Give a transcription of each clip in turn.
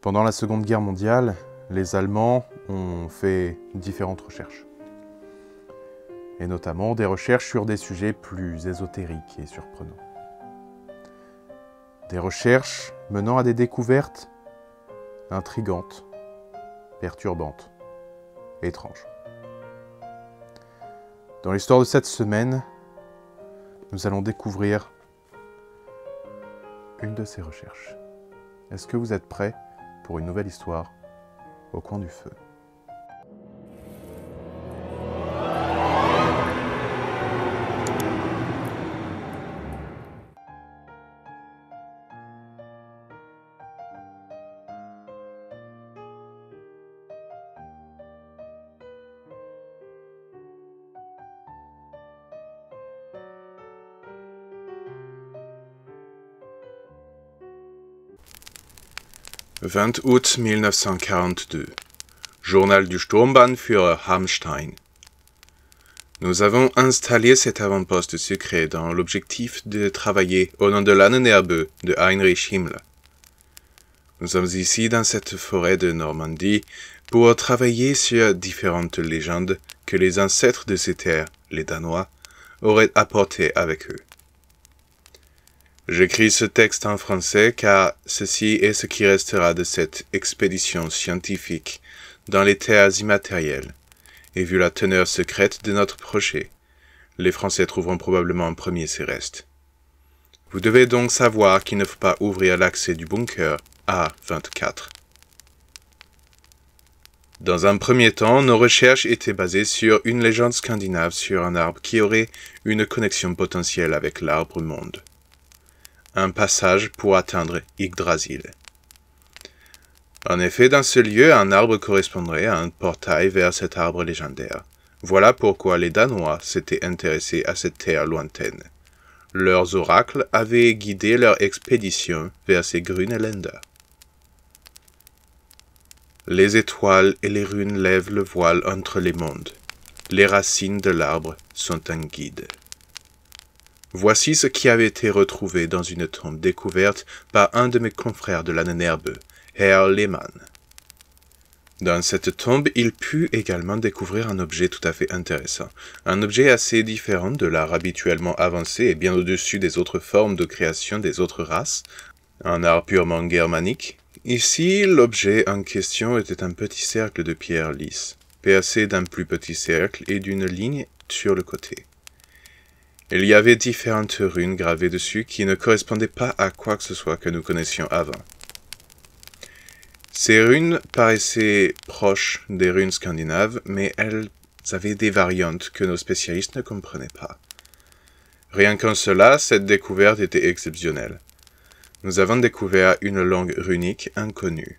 Pendant la Seconde Guerre mondiale, les Allemands ont fait différentes recherches. Et notamment des recherches sur des sujets plus ésotériques et surprenants. Des recherches menant à des découvertes intrigantes, perturbantes, étranges. Dans l'histoire de cette semaine, nous allons découvrir une de ces recherches. Est-ce que vous êtes prêts? Pour une nouvelle histoire au coin du feu 20 août 1942. Journal du Sturmbahnführer Hamstein. Nous avons installé cet avant-poste secret dans l'objectif de travailler au nom de l'âne de Heinrich Himmler. Nous sommes ici dans cette forêt de Normandie pour travailler sur différentes légendes que les ancêtres de ces terres, les Danois, auraient apportées avec eux. J'écris ce texte en français car ceci est ce qui restera de cette expédition scientifique dans les terres immatérielles, et vu la teneur secrète de notre projet, les Français trouveront probablement en premier ces restes. Vous devez donc savoir qu'il ne faut pas ouvrir l'accès du bunker A24. Dans un premier temps, nos recherches étaient basées sur une légende scandinave sur un arbre qui aurait une connexion potentielle avec l'arbre monde un passage pour atteindre Yggdrasil. En effet, dans ce lieu, un arbre correspondrait à un portail vers cet arbre légendaire. Voilà pourquoi les Danois s'étaient intéressés à cette terre lointaine. Leurs oracles avaient guidé leur expédition vers ces Grunelender. Les étoiles et les runes lèvent le voile entre les mondes. Les racines de l'arbre sont un guide. Voici ce qui avait été retrouvé dans une tombe découverte par un de mes confrères de la Nénerbe, Herr Lehmann. Dans cette tombe, il put également découvrir un objet tout à fait intéressant, un objet assez différent de l'art habituellement avancé et bien au-dessus des autres formes de création des autres races, un art purement germanique. Ici, l'objet en question était un petit cercle de pierre lisse, percé d'un plus petit cercle et d'une ligne sur le côté. Il y avait différentes runes gravées dessus qui ne correspondaient pas à quoi que ce soit que nous connaissions avant. Ces runes paraissaient proches des runes scandinaves, mais elles avaient des variantes que nos spécialistes ne comprenaient pas. Rien qu'en cela, cette découverte était exceptionnelle. Nous avons découvert une langue runique inconnue.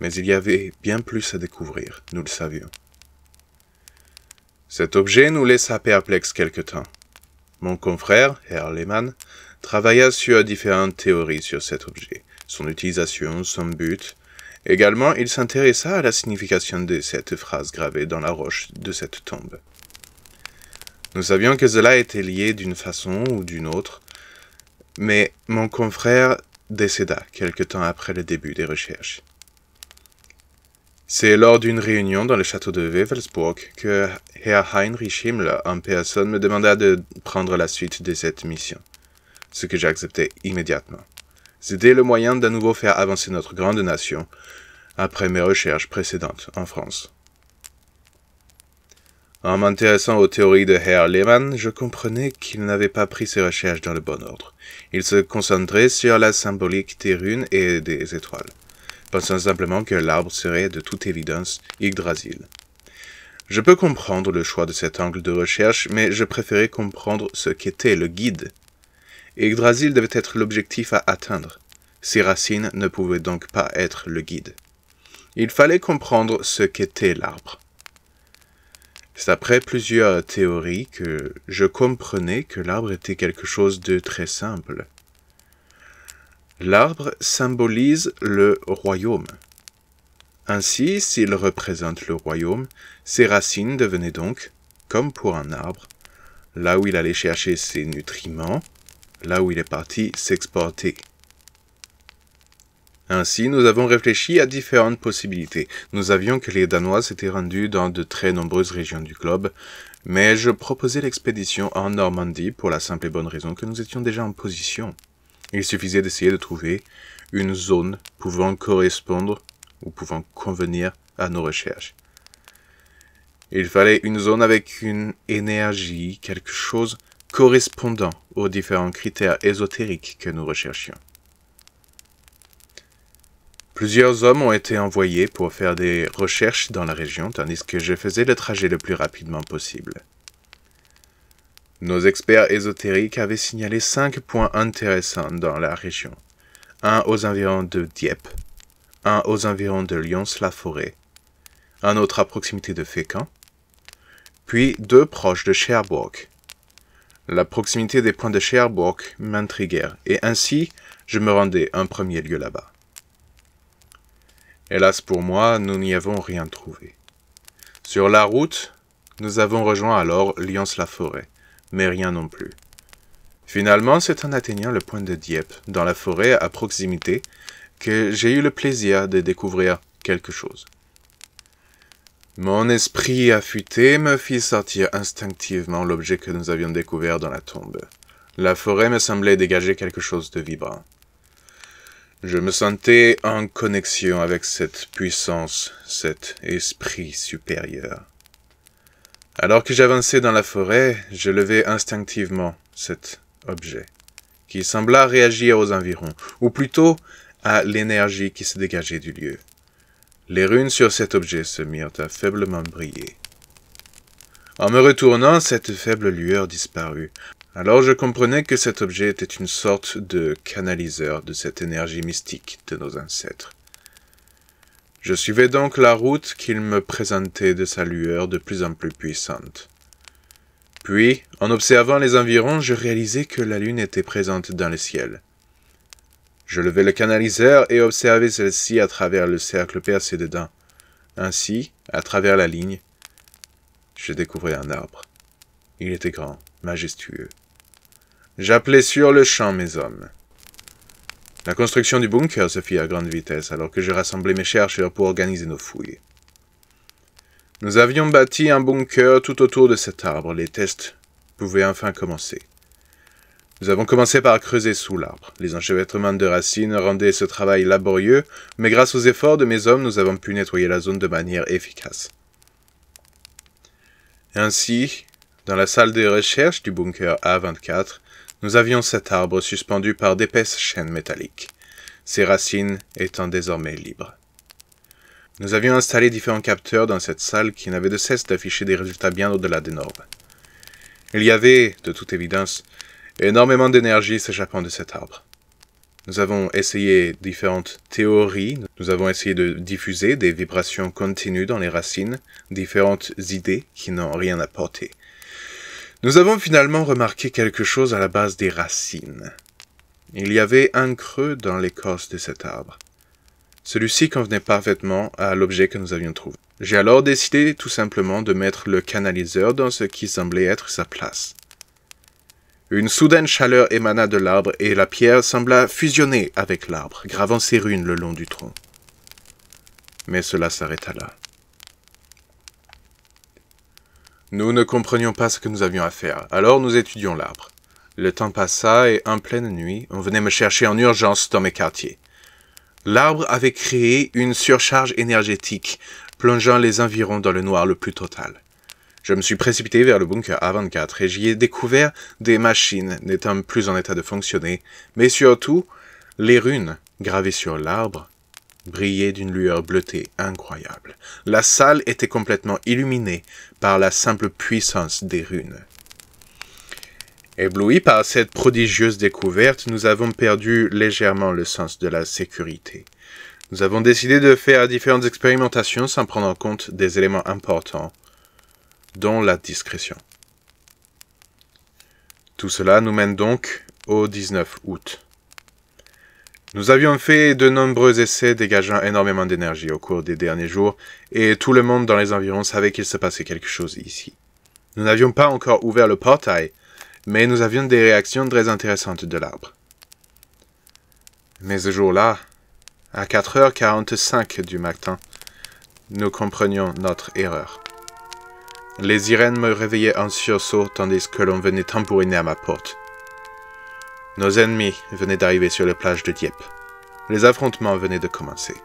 Mais il y avait bien plus à découvrir, nous le savions. Cet objet nous laissa perplexes quelque temps. Mon confrère, Herr Lehmann, travailla sur différentes théories sur cet objet, son utilisation, son but. Également, il s'intéressa à la signification de cette phrase gravée dans la roche de cette tombe. Nous savions que cela était lié d'une façon ou d'une autre, mais mon confrère décéda quelque temps après le début des recherches. C'est lors d'une réunion dans le château de Wewelsburg que Herr Heinrich Himmler en personne me demanda de prendre la suite de cette mission, ce que j'ai accepté immédiatement. C'était le moyen d'à nouveau faire avancer notre grande nation après mes recherches précédentes en France. En m'intéressant aux théories de Herr Lehmann, je comprenais qu'il n'avait pas pris ses recherches dans le bon ordre. Il se concentrait sur la symbolique des runes et des étoiles pensant simplement que l'arbre serait de toute évidence Yggdrasil. Je peux comprendre le choix de cet angle de recherche, mais je préférais comprendre ce qu'était le guide. Yggdrasil devait être l'objectif à atteindre. Ses racines ne pouvaient donc pas être le guide. Il fallait comprendre ce qu'était l'arbre. C'est après plusieurs théories que je comprenais que l'arbre était quelque chose de très simple. L'arbre symbolise le royaume. Ainsi, s'il représente le royaume, ses racines devenaient donc, comme pour un arbre, là où il allait chercher ses nutriments, là où il est parti s'exporter. Ainsi, nous avons réfléchi à différentes possibilités. Nous avions que les Danois s'étaient rendus dans de très nombreuses régions du globe, mais je proposais l'expédition en Normandie pour la simple et bonne raison que nous étions déjà en position. Il suffisait d'essayer de trouver une zone pouvant correspondre ou pouvant convenir à nos recherches. Il fallait une zone avec une énergie, quelque chose correspondant aux différents critères ésotériques que nous recherchions. Plusieurs hommes ont été envoyés pour faire des recherches dans la région, tandis que je faisais le trajet le plus rapidement possible. Nos experts ésotériques avaient signalé cinq points intéressants dans la région. Un aux environs de Dieppe, un aux environs de Lyons-la-Forêt, un autre à proximité de Fécamp, puis deux proches de Cherbourg. La proximité des points de Cherbourg m'intriguèrent, et ainsi je me rendais un premier lieu là-bas. Hélas pour moi, nous n'y avons rien trouvé. Sur la route, nous avons rejoint alors Lyons-la-Forêt, mais rien non plus. Finalement, c'est en atteignant le point de Dieppe, dans la forêt à proximité, que j'ai eu le plaisir de découvrir quelque chose. Mon esprit affûté me fit sortir instinctivement l'objet que nous avions découvert dans la tombe. La forêt me semblait dégager quelque chose de vibrant. Je me sentais en connexion avec cette puissance, cet esprit supérieur. Alors que j'avançais dans la forêt, je levai instinctivement cet objet, qui sembla réagir aux environs, ou plutôt à l'énergie qui se dégageait du lieu. Les runes sur cet objet se mirent à faiblement briller. En me retournant, cette faible lueur disparut, alors je comprenais que cet objet était une sorte de canaliseur de cette énergie mystique de nos ancêtres. Je suivais donc la route qu'il me présentait de sa lueur de plus en plus puissante. Puis, en observant les environs, je réalisai que la lune était présente dans le ciel. Je levai le canaliseur et observai celle-ci à travers le cercle percé dedans. Ainsi, à travers la ligne, je découvrais un arbre. Il était grand, majestueux. J'appelai sur le champ mes hommes. La construction du bunker se fit à grande vitesse alors que je rassemblais mes chercheurs pour organiser nos fouilles. Nous avions bâti un bunker tout autour de cet arbre. Les tests pouvaient enfin commencer. Nous avons commencé par creuser sous l'arbre. Les enchevêtrements de racines rendaient ce travail laborieux, mais grâce aux efforts de mes hommes, nous avons pu nettoyer la zone de manière efficace. Ainsi, dans la salle de recherche du bunker A24, nous avions cet arbre suspendu par d'épaisses chaînes métalliques, ses racines étant désormais libres. Nous avions installé différents capteurs dans cette salle qui n'avaient de cesse d'afficher des résultats bien au-delà des normes. Il y avait, de toute évidence, énormément d'énergie s'échappant de cet arbre. Nous avons essayé différentes théories, nous avons essayé de diffuser des vibrations continues dans les racines, différentes idées qui n'ont rien apporté. Nous avons finalement remarqué quelque chose à la base des racines. Il y avait un creux dans l'écorce de cet arbre. Celui-ci convenait parfaitement à l'objet que nous avions trouvé. J'ai alors décidé tout simplement de mettre le canaliseur dans ce qui semblait être sa place. Une soudaine chaleur émana de l'arbre et la pierre sembla fusionner avec l'arbre, gravant ses runes le long du tronc. Mais cela s'arrêta là. Nous ne comprenions pas ce que nous avions à faire, alors nous étudions l'arbre. Le temps passa et en pleine nuit, on venait me chercher en urgence dans mes quartiers. L'arbre avait créé une surcharge énergétique, plongeant les environs dans le noir le plus total. Je me suis précipité vers le bunker A24 et j'y ai découvert des machines n'étant plus en état de fonctionner, mais surtout les runes gravées sur l'arbre brillait d'une lueur bleutée incroyable. La salle était complètement illuminée par la simple puissance des runes. Éblouis par cette prodigieuse découverte, nous avons perdu légèrement le sens de la sécurité. Nous avons décidé de faire différentes expérimentations sans prendre en compte des éléments importants, dont la discrétion. Tout cela nous mène donc au 19 août. Nous avions fait de nombreux essais dégageant énormément d'énergie au cours des derniers jours, et tout le monde dans les environs savait qu'il se passait quelque chose ici. Nous n'avions pas encore ouvert le portail, mais nous avions des réactions très intéressantes de l'arbre. Mais ce jour-là, À 4h45 du matin, nous comprenions notre erreur. Les irènes me réveillaient en sursaut tandis que l'on venait tambouriner à ma porte. Nos ennemis venaient d'arriver sur les plages de Dieppe. Les affrontements venaient de commencer.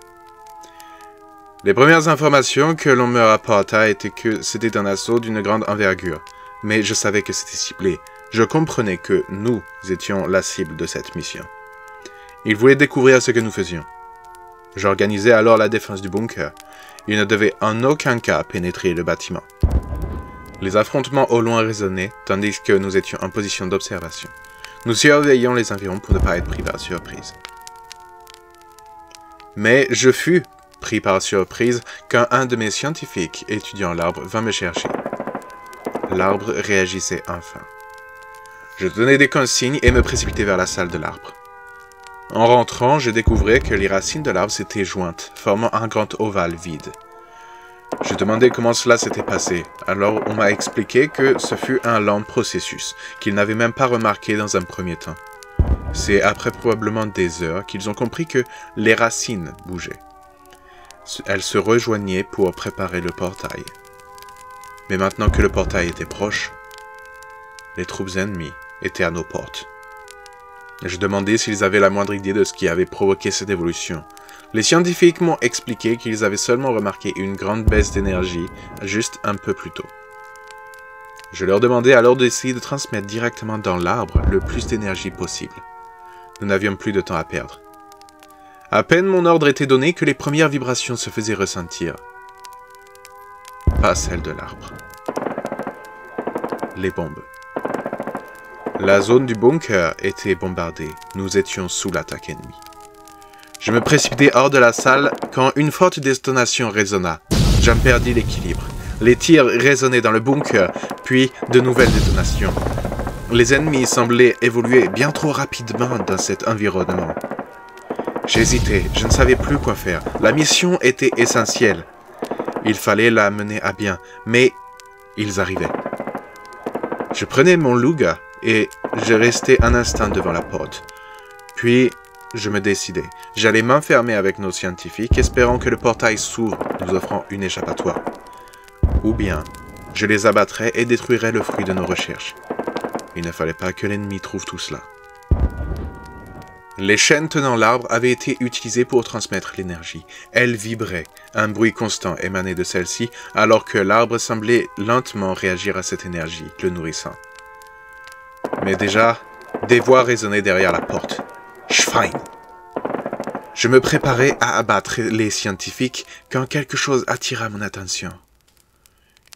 Les premières informations que l'on me rapporta étaient que c'était un assaut d'une grande envergure, mais je savais que c'était ciblé. Je comprenais que nous étions la cible de cette mission. Ils voulaient découvrir ce que nous faisions. J'organisais alors la défense du bunker. Ils ne devaient en aucun cas pénétrer le bâtiment. Les affrontements au loin résonnaient, tandis que nous étions en position d'observation. Nous surveillions les environs pour ne pas être pris par surprise. Mais je fus pris par surprise quand un de mes scientifiques étudiant l'arbre vint me chercher. L'arbre réagissait enfin. Je donnai des consignes et me précipitai vers la salle de l'arbre. En rentrant, je découvrais que les racines de l'arbre s'étaient jointes, formant un grand ovale vide. Je demandai comment cela s'était passé, alors on m'a expliqué que ce fut un lent processus, qu'ils n'avaient même pas remarqué dans un premier temps. C'est après probablement des heures qu'ils ont compris que les racines bougeaient. Elles se rejoignaient pour préparer le portail. Mais maintenant que le portail était proche, les troupes ennemies étaient à nos portes. Je demandai s'ils avaient la moindre idée de ce qui avait provoqué cette évolution. Les scientifiques m'ont expliqué qu'ils avaient seulement remarqué une grande baisse d'énergie juste un peu plus tôt. Je leur demandai alors d'essayer de transmettre directement dans l'arbre le plus d'énergie possible. Nous n'avions plus de temps à perdre. À peine mon ordre était donné que les premières vibrations se faisaient ressentir. Pas celles de l'arbre. Les bombes. La zone du bunker était bombardée. Nous étions sous l'attaque ennemie. Je me précipitai hors de la salle quand une forte détonation résonna. J'en perdis l'équilibre. Les tirs résonnaient dans le bunker, puis de nouvelles détonations. Les ennemis semblaient évoluer bien trop rapidement dans cet environnement. J'hésitais, je ne savais plus quoi faire. La mission était essentielle. Il fallait la mener à bien, mais ils arrivaient. Je prenais mon Luga et je restais un instant devant la porte. Puis, je me décidai. J'allais m'enfermer avec nos scientifiques, espérant que le portail s'ouvre, nous offrant une échappatoire. Ou bien, je les abattrais et détruirais le fruit de nos recherches. Il ne fallait pas que l'ennemi trouve tout cela. Les chaînes tenant l'arbre avaient été utilisées pour transmettre l'énergie. Elles vibraient, un bruit constant émanait de celle-ci, alors que l'arbre semblait lentement réagir à cette énergie, le nourrissant. Mais déjà, des voix résonnaient derrière la porte. Je me préparais à abattre les scientifiques quand quelque chose attira mon attention.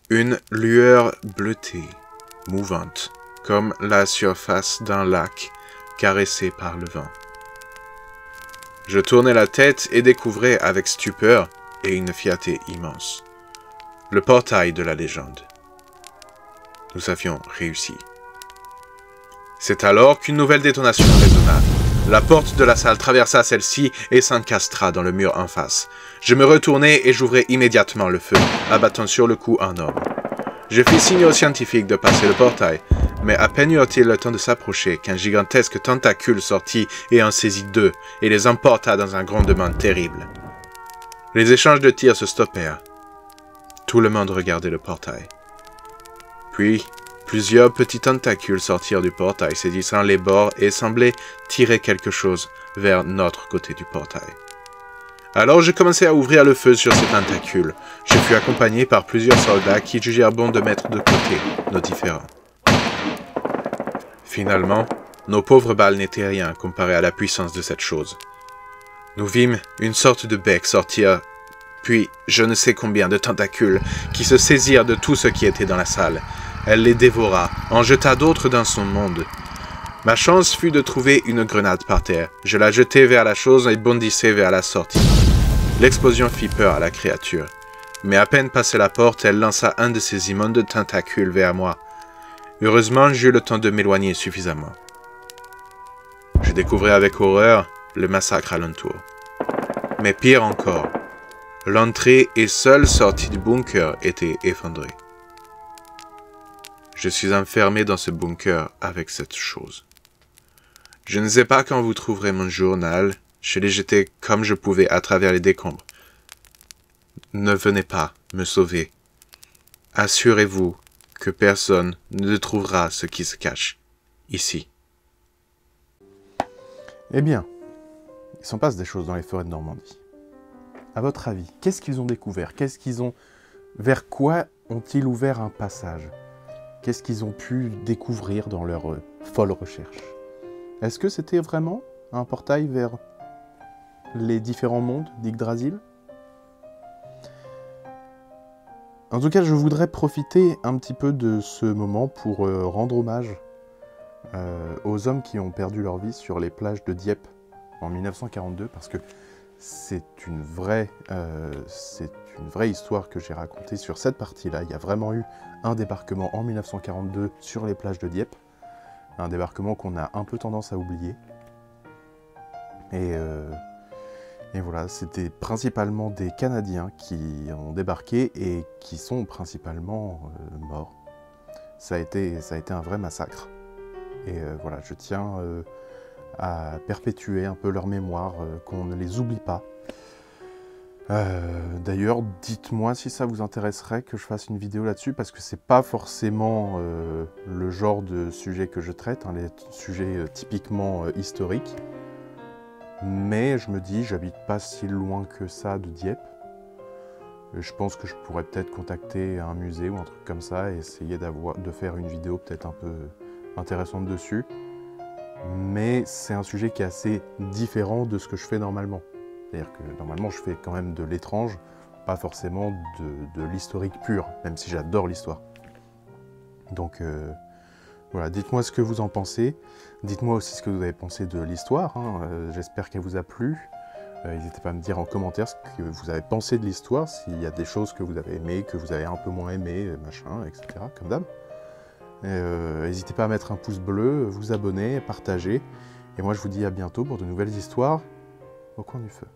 Une lueur bleutée, mouvante, comme la surface d'un lac caressé par le vent. Je tournai la tête et découvrais avec stupeur et une fierté immense le portail de la légende. Nous avions réussi. C'est alors qu'une nouvelle détonation résonna. La porte de la salle traversa celle-ci et s'encastra dans le mur en face. Je me retournai et j'ouvrais immédiatement le feu, abattant sur le coup un homme. Je fis signe aux scientifiques de passer le portail, mais à peine eurent-ils le temps de s'approcher qu'un gigantesque tentacule sortit et en saisit deux, et les emporta dans un grondement terrible. Les échanges de tirs se stoppèrent. Tout le monde regardait le portail. Puis, plusieurs petits tentacules sortirent du portail, saisissant les bords et semblaient tirer quelque chose vers notre côté du portail. Alors je commençai à ouvrir le feu sur ces tentacules. Je fus accompagné par plusieurs soldats qui jugèrent bon de mettre de côté nos différends. Finalement, nos pauvres balles n'étaient rien comparé à la puissance de cette chose. Nous vîmes une sorte de bec sortir, puis je ne sais combien de tentacules qui se saisirent de tout ce qui était dans la salle. Elle les dévora, en jeta d'autres dans son monde. Ma chance fut de trouver une grenade par terre. Je la jetai vers la chose et bondissais vers la sortie. L'explosion fit peur à la créature. Mais à peine passée la porte, elle lança un de ses immondes tentacules vers moi. Heureusement, j'eus le temps de m'éloigner suffisamment. Je découvrais avec horreur le massacre alentour. Mais pire encore, l'entrée et seule sortie du bunker était effondrée. Je suis enfermé dans ce bunker avec cette chose. Je ne sais pas quand vous trouverez mon journal, Je les jetai comme je pouvais à travers les décombres. Ne venez pas me sauver. Assurez-vous que personne ne trouvera ce qui se cache ici. Eh bien, il s'en passe des choses dans les forêts de Normandie. À votre avis, qu'est-ce qu'ils ont découvert? Qu'est-ce qu'ils ont vers quoi ont-ils ouvert un passage? Qu'est-ce qu'ils ont pu découvrir dans leur euh, folle recherche? Est-ce que c'était vraiment un portail vers les différents mondes d'Yggdrasil? En tout cas, je voudrais profiter un petit peu de ce moment pour euh, rendre hommage euh, aux hommes qui ont perdu leur vie sur les plages de Dieppe en 1942, parce que c'est une vraie, euh, une vraie histoire que j'ai racontée sur cette partie-là. Il y a vraiment eu un débarquement en 1942 sur les plages de Dieppe, un débarquement qu'on a un peu tendance à oublier. Et, euh, et voilà, c'était principalement des Canadiens qui ont débarqué et qui sont principalement euh, morts. Ça a, été, ça a été un vrai massacre. Et voilà, je tiens à perpétuer un peu leur mémoire, euh, qu'on ne les oublie pas. Euh, d'ailleurs, dites-moi si ça vous intéresserait que je fasse une vidéo là-dessus, parce que c'est pas forcément euh, le genre de sujet que je traite, hein, les sujets typiquement historiques. Mais je me dis, j'habite pas si loin que ça de Dieppe. Je pense que je pourrais peut-être contacter un musée ou un truc comme ça et essayer de faire une vidéo peut-être un peu intéressante dessus mais c'est un sujet qui est assez différent de ce que je fais normalement. C'est-à-dire que normalement je fais quand même de l'étrange, pas forcément de, l'historique pur, même si j'adore l'histoire. Donc euh, voilà, dites-moi ce que vous en pensez. Dites-moi aussi ce que vous avez pensé de l'histoire. Hein. Euh, j'espère qu'elle vous a plu. Euh, n'hésitez pas à me dire en commentaire ce que vous avez pensé de l'histoire, s'il y a des choses que vous avez aimées, que vous avez un peu moins aimées, machin, etc. Comme d'hab. Euh, n'hésitez pas à mettre un pouce bleu, vous abonner, partager. Et moi je vous dis à bientôt pour de nouvelles histoires au coin du feu.